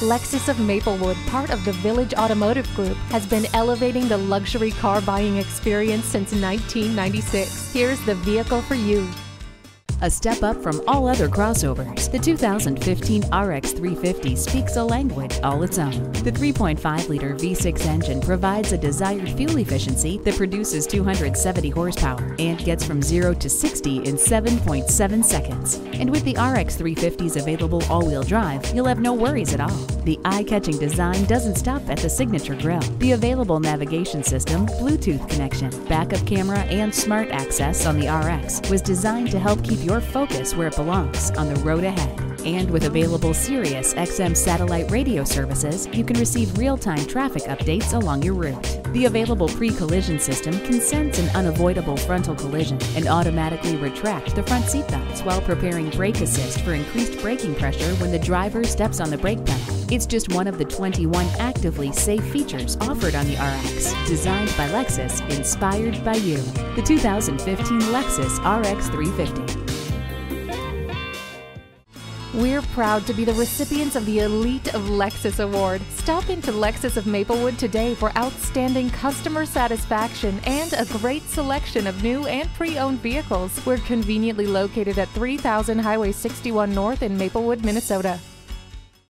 Lexus of Maplewood, part of the Village Automotive Group, has been elevating the luxury car buying experience since 1996. Here's the vehicle for you. A step up from all other crossovers, the 2015 RX 350 speaks a language all its own. The 3.5-liter V6 engine provides a desired fuel efficiency that produces 270 horsepower and gets from 0 to 60 in 7.7 seconds. And with the RX 350's available all-wheel drive, you'll have no worries at all. The eye-catching design doesn't stop at the signature grille. The available navigation system, Bluetooth connection, backup camera, and smart access on the RX was designed to help keep your focus where it belongs on the road ahead. And with available Sirius XM satellite radio services, you can receive real-time traffic updates along your route. The available pre-collision system can sense an unavoidable frontal collision and automatically retract the front seatbelts while preparing brake assist for increased braking pressure when the driver steps on the brake pedal. It's just one of the 21 actively safe features offered on the RX, designed by Lexus, inspired by you. The 2015 Lexus RX 350. We're proud to be the recipients of the Elite of Lexus Award. Stop into Lexus of Maplewood today for outstanding customer satisfaction and a great selection of new and pre owned vehicles. We're conveniently located at 3000 Highway 61 North in Maplewood, Minnesota.